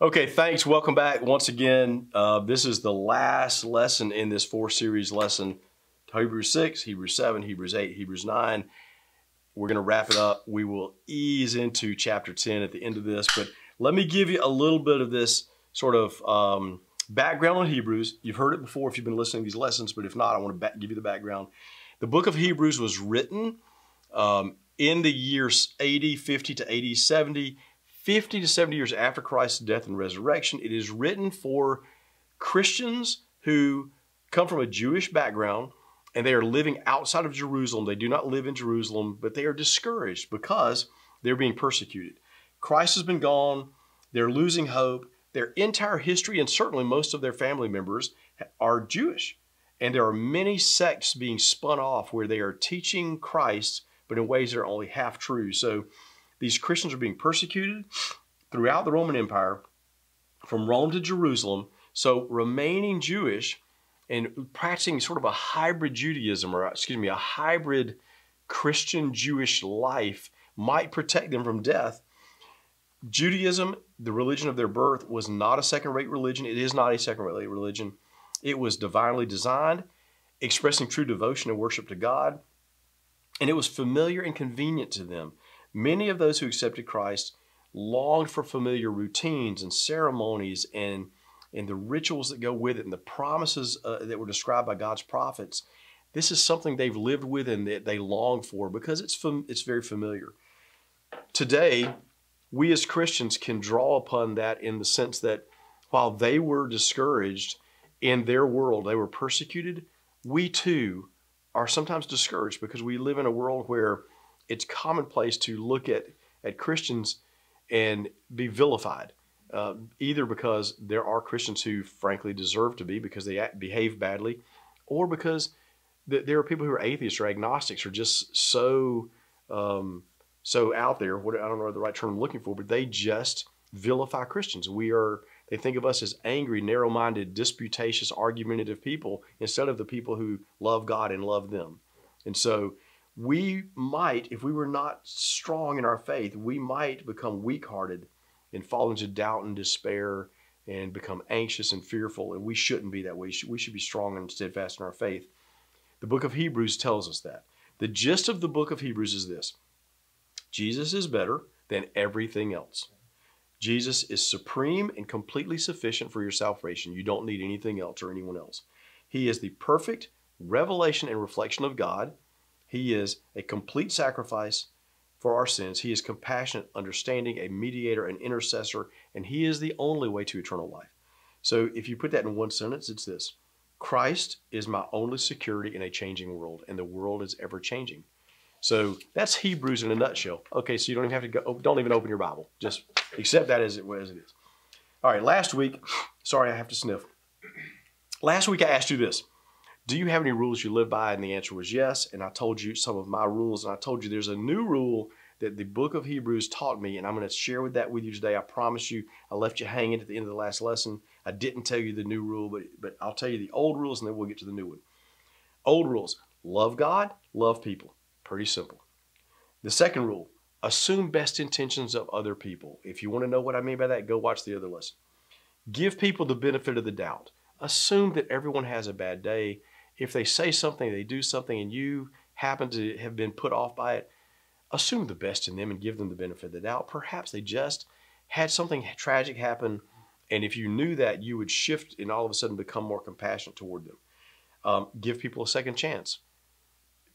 Okay, thanks. Welcome back once again. Uh, this is the last lesson in this four series lesson Hebrews 6, Hebrews 7, Hebrews 8, Hebrews 9. We're going to wrap it up. We will ease into chapter 10 at the end of this, but let me give you a little bit of this sort of um, background on Hebrews. You've heard it before if you've been listening to these lessons, but if not, I want to give you the background. The book of Hebrews was written um, in the years 80, 50 to 80, 70, 50 to 70 years after Christ's death and resurrection. It is written for Christians who come from a Jewish background and they are living outside of Jerusalem. They do not live in Jerusalem, but they are discouraged because they're being persecuted. Christ has been gone. They're losing hope. Their entire history and certainly most of their family members are Jewish. And there are many sects being spun off where they are teaching Christ, but in ways that are only half true. So these Christians are being persecuted throughout the Roman Empire, from Rome to Jerusalem. So remaining Jewish and practicing sort of a hybrid Judaism, or excuse me, a hybrid Christian Jewish life might protect them from death. Judaism, the religion of their birth, was not a second rate religion. It is not a second rate religion. It was divinely designed, expressing true devotion and worship to God, and it was familiar and convenient to them. Many of those who accepted Christ longed for familiar routines and ceremonies and, and the rituals that go with it and the promises uh, that were described by God's prophets. This is something they've lived with and that they long for because it's, fam- it's very familiar. Today, we as Christians can draw upon that in the sense that while they were discouraged in their world, they were persecuted, we too are sometimes discouraged because we live in a world where it's commonplace to look at, at Christians and be vilified, uh, either because there are Christians who frankly deserve to be because they act, behave badly, or because th- there are people who are atheists or agnostics or just so um, so out there. What I don't know the right term I'm looking for, but they just vilify Christians. We are they think of us as angry, narrow minded, disputatious, argumentative people instead of the people who love God and love them. And so we might, if we were not strong in our faith, we might become weak hearted and fall into doubt and despair and become anxious and fearful. And we shouldn't be that way. We should be strong and steadfast in our faith. The book of Hebrews tells us that. The gist of the book of Hebrews is this Jesus is better than everything else. Jesus is supreme and completely sufficient for your salvation. You don't need anything else or anyone else. He is the perfect revelation and reflection of God. He is a complete sacrifice for our sins. He is compassionate, understanding, a mediator, an intercessor, and He is the only way to eternal life. So if you put that in one sentence, it's this Christ is my only security in a changing world, and the world is ever changing. So that's Hebrews in a nutshell. Okay, so you don't even have to go, oh, don't even open your Bible. Just accept that as it, as it is. All right, last week, sorry, I have to sniff. Last week I asked you this Do you have any rules you live by? And the answer was yes. And I told you some of my rules, and I told you there's a new rule that the book of Hebrews taught me, and I'm going to share with that with you today. I promise you, I left you hanging at the end of the last lesson. I didn't tell you the new rule, but, but I'll tell you the old rules, and then we'll get to the new one. Old rules love God, love people. Pretty simple. The second rule assume best intentions of other people. If you want to know what I mean by that, go watch the other lesson. Give people the benefit of the doubt. Assume that everyone has a bad day. If they say something, they do something, and you happen to have been put off by it, assume the best in them and give them the benefit of the doubt. Perhaps they just had something tragic happen, and if you knew that, you would shift and all of a sudden become more compassionate toward them. Um, give people a second chance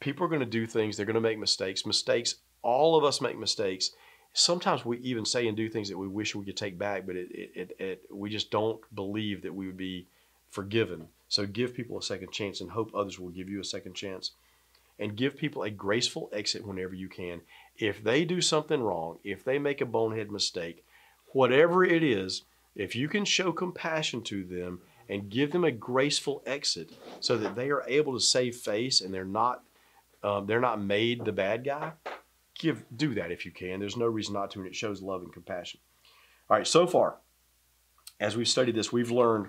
people are going to do things, they're going to make mistakes. Mistakes, all of us make mistakes. Sometimes we even say and do things that we wish we could take back, but it, it, it, we just don't believe that we would be forgiven. So give people a second chance and hope others will give you a second chance. And give people a graceful exit whenever you can. If they do something wrong, if they make a bonehead mistake, whatever it is, if you can show compassion to them and give them a graceful exit so that they are able to save face and they're not um, they're not made the bad guy, give do that if you can. There's no reason not to, and it shows love and compassion. All right, so far, as we've studied this, we've learned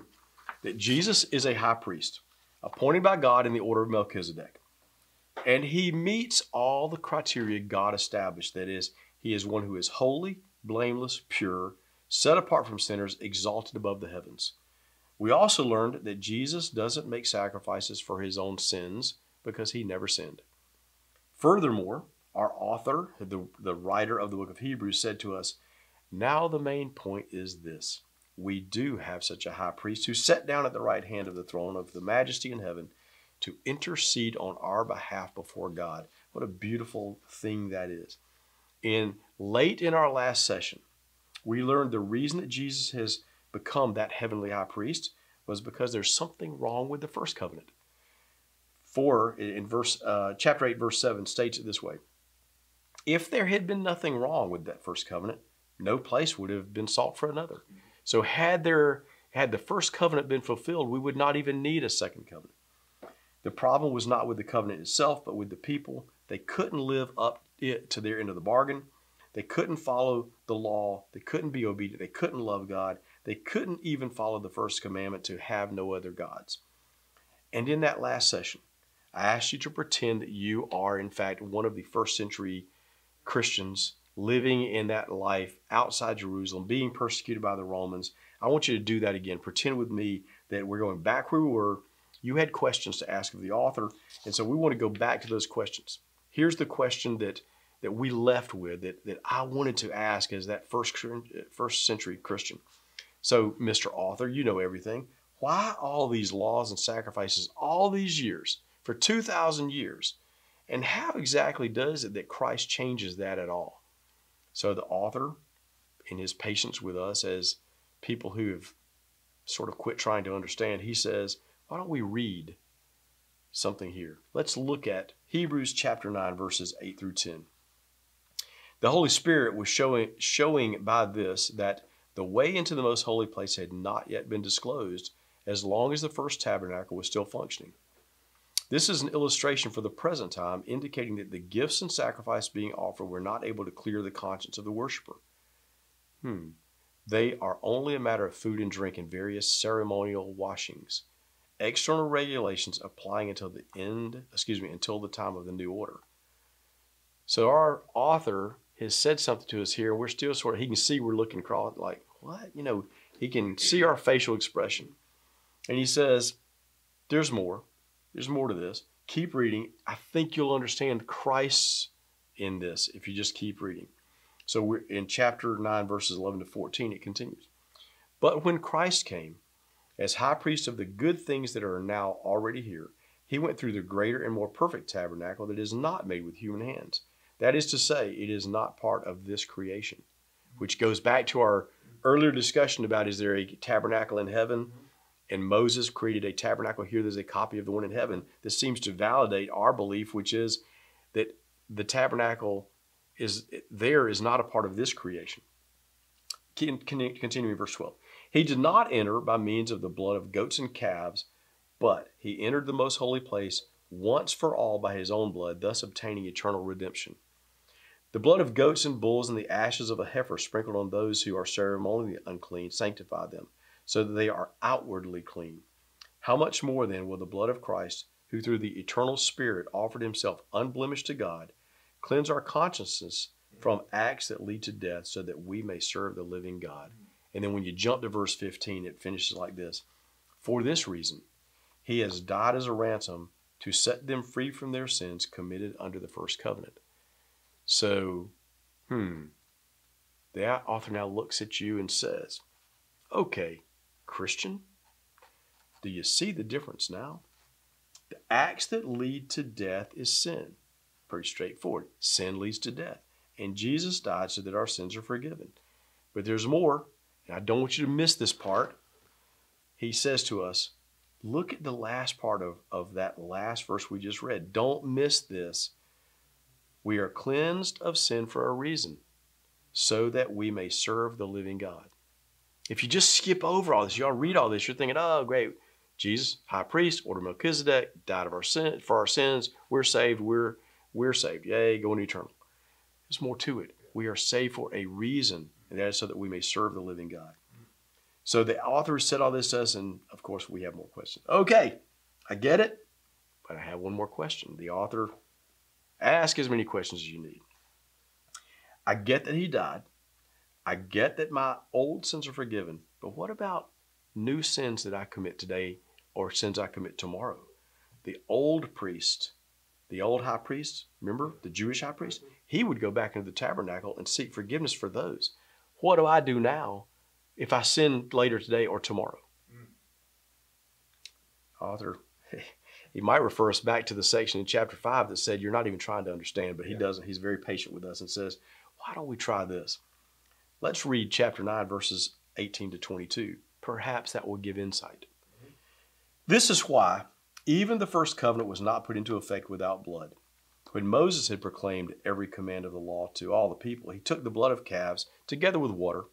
that Jesus is a high priest appointed by God in the order of Melchizedek. And he meets all the criteria God established. That is, he is one who is holy, blameless, pure, set apart from sinners, exalted above the heavens. We also learned that Jesus doesn't make sacrifices for his own sins because he never sinned. Furthermore, our author, the, the writer of the book of Hebrews, said to us, Now the main point is this we do have such a high priest who sat down at the right hand of the throne of the majesty in heaven to intercede on our behalf before God. What a beautiful thing that is. In late in our last session, we learned the reason that Jesus has become that heavenly high priest was because there's something wrong with the first covenant. For in verse uh, chapter 8 verse 7 states it this way. If there had been nothing wrong with that first covenant, no place would have been sought for another. So had there had the first covenant been fulfilled, we would not even need a second covenant. The problem was not with the covenant itself, but with the people. They couldn't live up it to their end of the bargain. They couldn't follow the law. They couldn't be obedient. They couldn't love God. They couldn't even follow the first commandment to have no other gods. And in that last session, I asked you to pretend that you are, in fact, one of the first century Christians living in that life outside Jerusalem, being persecuted by the Romans. I want you to do that again. Pretend with me that we're going back where we were. You had questions to ask of the author, and so we want to go back to those questions. Here's the question that that we left with that, that I wanted to ask as that first first century Christian. So, Mr. Author, you know everything. Why all these laws and sacrifices all these years for 2,000 years? And how exactly does it that Christ changes that at all? So the author, in his patience with us as people who have sort of quit trying to understand, he says, why don't we read something here? Let's look at Hebrews chapter 9, verses 8 through 10. The Holy Spirit was showing, showing by this that the way into the most holy place had not yet been disclosed as long as the first tabernacle was still functioning. This is an illustration for the present time, indicating that the gifts and sacrifice being offered were not able to clear the conscience of the worshiper. Hmm. They are only a matter of food and drink and various ceremonial washings, external regulations applying until the end, excuse me, until the time of the new order. So our author has said something to us here, we're still sort of, he can see we're looking across like, what? You know, he can see our facial expression. And he says, there's more. There's more to this. Keep reading. I think you'll understand Christ in this if you just keep reading. So we're in chapter 9, verses 11 to 14, it continues. But when Christ came, as high priest of the good things that are now already here, he went through the greater and more perfect tabernacle that is not made with human hands. That is to say, it is not part of this creation, which goes back to our earlier discussion about is there a tabernacle in heaven? Mm-hmm. And Moses created a tabernacle here. There's a copy of the one in heaven. This seems to validate our belief, which is that the tabernacle is there is not a part of this creation. Continuing verse 12. He did not enter by means of the blood of goats and calves, but he entered the most holy place once for all by his own blood, thus obtaining eternal redemption. The blood of goats and bulls and the ashes of a heifer sprinkled on those who are ceremonially unclean sanctify them so that they are outwardly clean. How much more then will the blood of Christ, who through the eternal Spirit offered himself unblemished to God, cleanse our consciences from acts that lead to death, so that we may serve the living God? And then when you jump to verse 15, it finishes like this For this reason, he has died as a ransom to set them free from their sins committed under the first covenant. So, hmm, the author now looks at you and says, Okay, Christian, do you see the difference now? The acts that lead to death is sin. Pretty straightforward. Sin leads to death. And Jesus died so that our sins are forgiven. But there's more, and I don't want you to miss this part. He says to us, look at the last part of, of that last verse we just read. Don't miss this. We are cleansed of sin for a reason, so that we may serve the living God. If you just skip over all this, y'all read all this, you're thinking, oh, great. Jesus, high priest, order Melchizedek, died of our sin for our sins. We're saved. We're we're saved. Yay, going eternal. There's more to it. We are saved for a reason, and that is so that we may serve the living God. So the author said all this to us, and of course we have more questions. Okay, I get it, but I have one more question. The author ask as many questions as you need. I get that he died. I get that my old sins are forgiven, but what about new sins that I commit today or sins I commit tomorrow? The old priest, the old high priest, remember the Jewish high priest? He would go back into the tabernacle and seek forgiveness for those. What do I do now if I sin later today or tomorrow? Mm. Author, he might refer us back to the section in chapter 5 that said, You're not even trying to understand, but he yeah. doesn't. He's very patient with us and says, Why don't we try this? Let's read chapter 9, verses 18 to 22. Perhaps that will give insight. This is why even the first covenant was not put into effect without blood. When Moses had proclaimed every command of the law to all the people, he took the blood of calves together with water,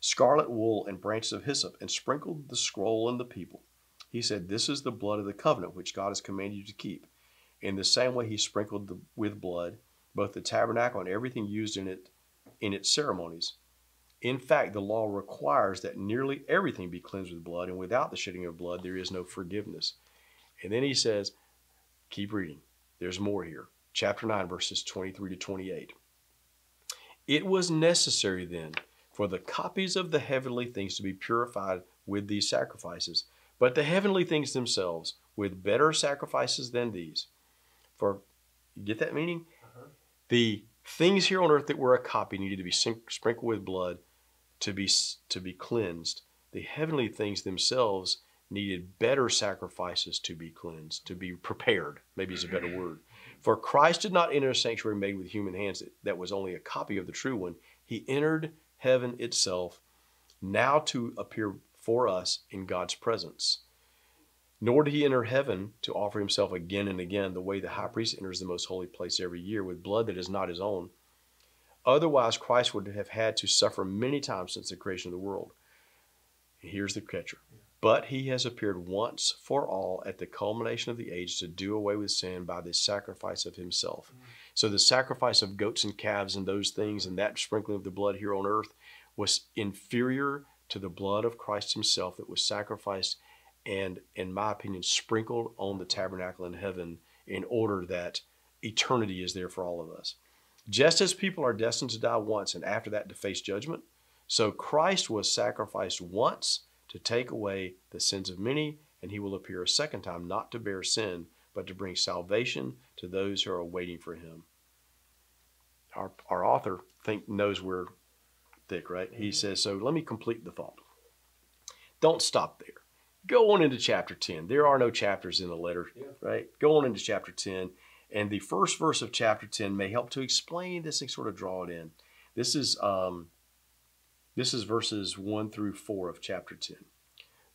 scarlet wool, and branches of hyssop, and sprinkled the scroll and the people. He said, This is the blood of the covenant which God has commanded you to keep. In the same way, he sprinkled the, with blood both the tabernacle and everything used in it in its ceremonies. In fact, the law requires that nearly everything be cleansed with blood, and without the shedding of blood, there is no forgiveness. And then he says, keep reading. There's more here. Chapter 9, verses 23 to 28. It was necessary then for the copies of the heavenly things to be purified with these sacrifices, but the heavenly things themselves with better sacrifices than these. For, you get that meaning? Uh-huh. The things here on earth that were a copy needed to be sprinkled with blood to be to be cleansed. The heavenly things themselves needed better sacrifices to be cleansed, to be prepared, maybe is a better word. For Christ did not enter a sanctuary made with human hands that, that was only a copy of the true one. He entered heaven itself, now to appear for us in God's presence. Nor did he enter heaven to offer himself again and again the way the high priest enters the most holy place every year with blood that is not his own. Otherwise, Christ would have had to suffer many times since the creation of the world. Here's the catcher. But he has appeared once for all at the culmination of the age to do away with sin by the sacrifice of himself. Mm-hmm. So the sacrifice of goats and calves and those things and that sprinkling of the blood here on earth was inferior to the blood of Christ himself that was sacrificed and, in my opinion, sprinkled on the tabernacle in heaven in order that eternity is there for all of us. Just as people are destined to die once and after that to face judgment, so Christ was sacrificed once to take away the sins of many, and he will appear a second time, not to bear sin, but to bring salvation to those who are waiting for him. Our, our author think knows we're thick, right? He mm-hmm. says, so let me complete the thought. Don't stop there. Go on into chapter 10. There are no chapters in the letter, yeah. right? Go on into chapter 10. And the first verse of chapter 10 may help to explain this and sort of draw it in. This is um, this is verses 1 through 4 of chapter 10.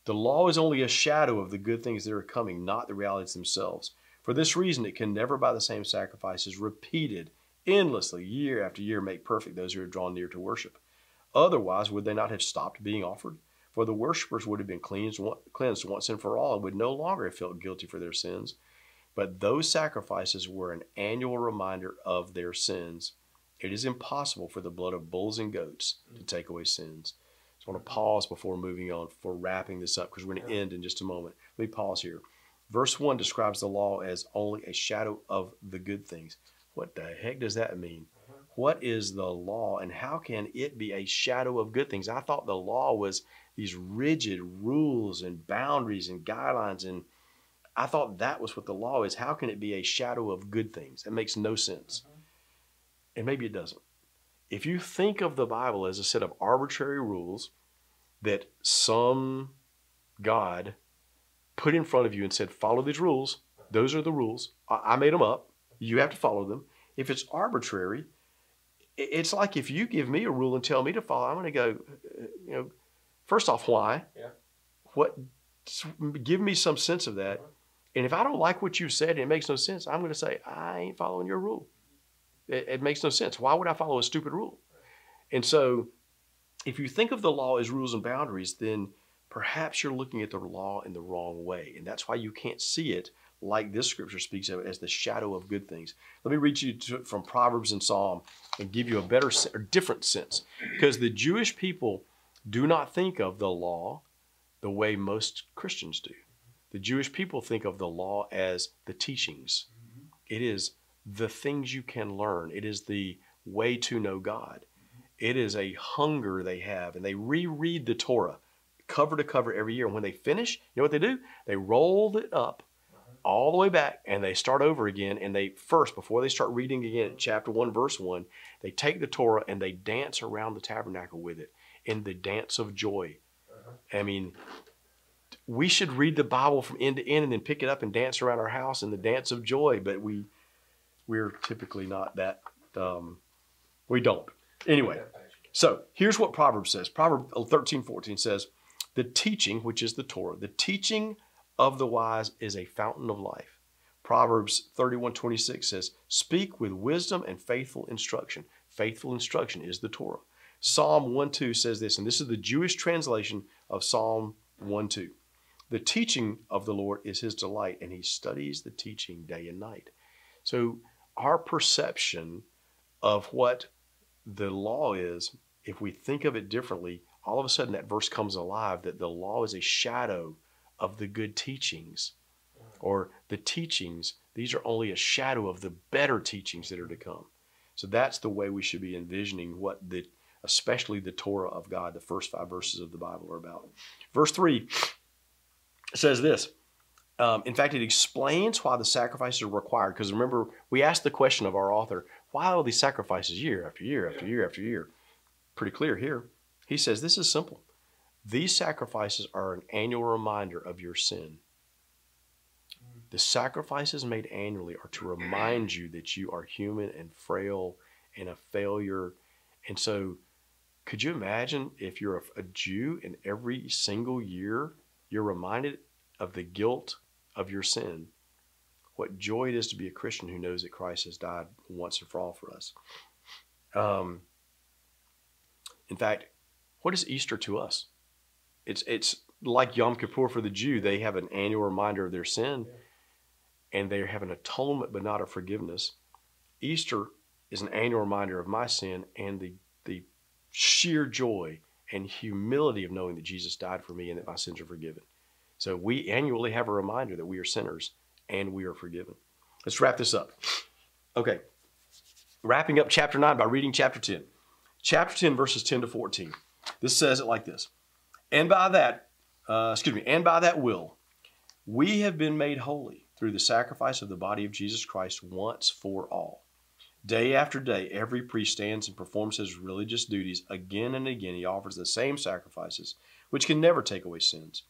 The law is only a shadow of the good things that are coming, not the realities themselves. For this reason, it can never, by the same sacrifices repeated endlessly, year after year, make perfect those who are drawn near to worship. Otherwise, would they not have stopped being offered? For the worshippers would have been cleansed, cleansed once and for all and would no longer have felt guilty for their sins. But those sacrifices were an annual reminder of their sins it is impossible for the blood of bulls and goats to mm. take away sins. So I want to pause before moving on for wrapping this up because we're going to end in just a moment. Let me pause here. Verse 1 describes the law as only a shadow of the good things. What the heck does that mean? Uh-huh. What is the law and how can it be a shadow of good things? I thought the law was these rigid rules and boundaries and guidelines and I thought that was what the law is. How can it be a shadow of good things? It makes no sense mm-hmm. and maybe it doesn't. If you think of the Bible as a set of arbitrary rules that some God put in front of you and said, follow these rules, those are the rules. I made them up. You have to follow them. If it's arbitrary, it's like if you give me a rule and tell me to follow, I'm going to go, you know, first off, why? Yeah. What? Give me some sense of that. Uh-huh. And if I don't like what you said and it makes no sense, I'm going to say, I ain't following your rule. It, it makes no sense. Why would I follow a stupid rule? And so, if you think of the law as rules and boundaries, then perhaps you're looking at the law in the wrong way. And that's why you can't see it like this scripture speaks of it as the shadow of good things. Let me read you to, from Proverbs and Psalm and give you a better or different sense. Because the Jewish people do not think of the law the way most Christians do. The Jewish people think of the law as the teachings. Mm-hmm. It is the things you can learn. It is the way to know God. Mm-hmm. It is a hunger they have, and they reread the Torah cover to cover every year. And when they finish, you know what they do? They roll it up uh-huh. all the way back and they start over again. And they first, before they start reading again, chapter 1, verse 1, they take the Torah and they dance around the tabernacle with it in the dance of joy. Uh-huh. I mean, we should read the Bible from end to end and then pick it up and dance around our house in the dance of joy, but we we're typically not that um, we don't. Anyway, so here's what Proverbs says. Proverbs 13, 14 says, The teaching, which is the Torah, the teaching of the wise is a fountain of life. Proverbs 31, 26 says, Speak with wisdom and faithful instruction. Faithful instruction is the Torah. Psalm 1 2 says this, and this is the Jewish translation of Psalm 1 2. The teaching of the Lord is his delight, and he studies the teaching day and night. So, our perception of what the law is, if we think of it differently, all of a sudden that verse comes alive that the law is a shadow of the good teachings, or the teachings, these are only a shadow of the better teachings that are to come. So, that's the way we should be envisioning what the especially the Torah of God, the first five verses of the Bible are about. Verse 3 says this. Um, in fact, it explains why the sacrifices are required. Because remember, we asked the question of our author, why all these sacrifices year after year after year after year? Pretty clear here. He says this is simple. These sacrifices are an annual reminder of your sin. The sacrifices made annually are to remind you that you are human and frail and a failure. And so, could you imagine if you're a, a Jew and every single year you're reminded of the guilt of your sin, what joy it is to be a Christian who knows that Christ has died once and for all for us. Um, in fact, what is Easter to us? It's it's like Yom Kippur for the Jew. They have an annual reminder of their sin, and they have an atonement, but not a forgiveness. Easter is an annual reminder of my sin and the the sheer joy and humility of knowing that Jesus died for me and that my sins are forgiven. So we annually have a reminder that we are sinners and we are forgiven. Let's wrap this up. Okay. Wrapping up chapter 9 by reading chapter 10. Chapter 10, verses 10 to 14. This says it like this And by that, uh, excuse me, and by that will, we have been made holy through the sacrifice of the body of Jesus Christ once for all. Day after day, every priest stands and performs his religious duties. Again and again, he offers the same sacrifices, which can never take away sins.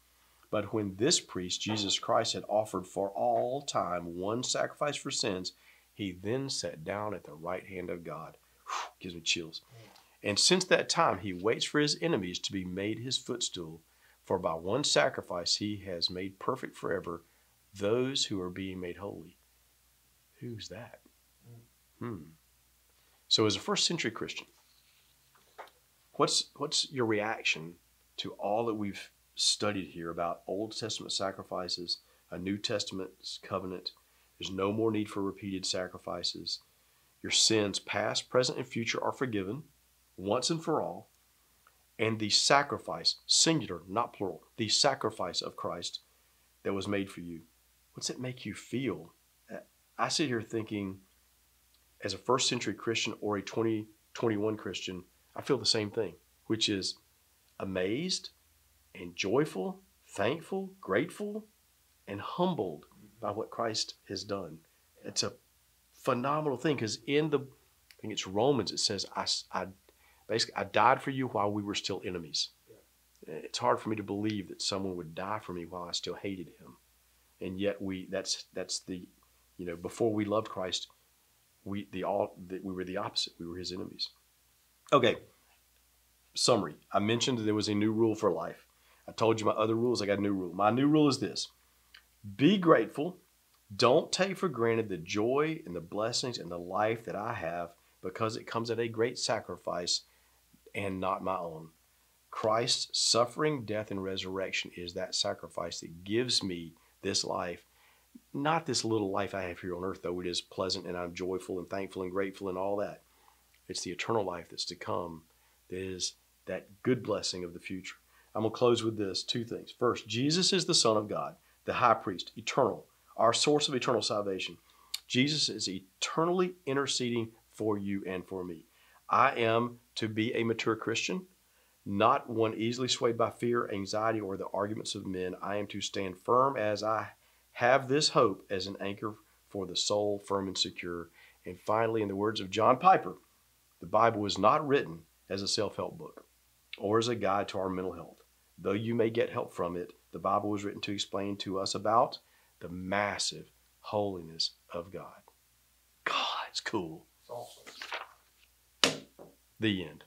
But when this priest, Jesus Christ, had offered for all time one sacrifice for sins, he then sat down at the right hand of God. Whew, gives me chills. And since that time, he waits for his enemies to be made his footstool. For by one sacrifice, he has made perfect forever those who are being made holy. Who's that? Hmm. So, as a first century Christian, what's what's your reaction to all that we've studied here about Old Testament sacrifices, a New Testament covenant. There's no more need for repeated sacrifices. Your sins, past, present, and future, are forgiven once and for all. And the sacrifice, singular, not plural, the sacrifice of Christ that was made for you. What's it make you feel? I sit here thinking, as a first century Christian or a 2021 Christian, I feel the same thing, which is amazed, and joyful, thankful, grateful, and humbled by what Christ has done. It's a phenomenal thing because in the, I think it's Romans, it says, I, I basically, I died for you while we were still enemies. Yeah. It's hard for me to believe that someone would die for me while I still hated him. And yet we, that's, that's the, you know, before we loved Christ, we, the all, the, we were the opposite. We were his enemies. Okay. Summary. I mentioned there was a new rule for life. I told you my other rules. I got a new rule. My new rule is this be grateful. Don't take for granted the joy and the blessings and the life that I have because it comes at a great sacrifice and not my own. Christ's suffering, death, and resurrection is that sacrifice that gives me this life. Not this little life I have here on earth, though it is pleasant and I'm joyful and thankful and grateful and all that. It's the eternal life that's to come that is that good blessing of the future. I'm going to close with this two things. First, Jesus is the Son of God, the high priest, eternal, our source of eternal salvation. Jesus is eternally interceding for you and for me. I am to be a mature Christian, not one easily swayed by fear, anxiety, or the arguments of men. I am to stand firm as I have this hope as an anchor for the soul, firm and secure. And finally, in the words of John Piper, the Bible was not written as a self help book or as a guide to our mental health. Though you may get help from it, the Bible was written to explain to us about the massive holiness of God. God, it's cool. It's awesome. The end.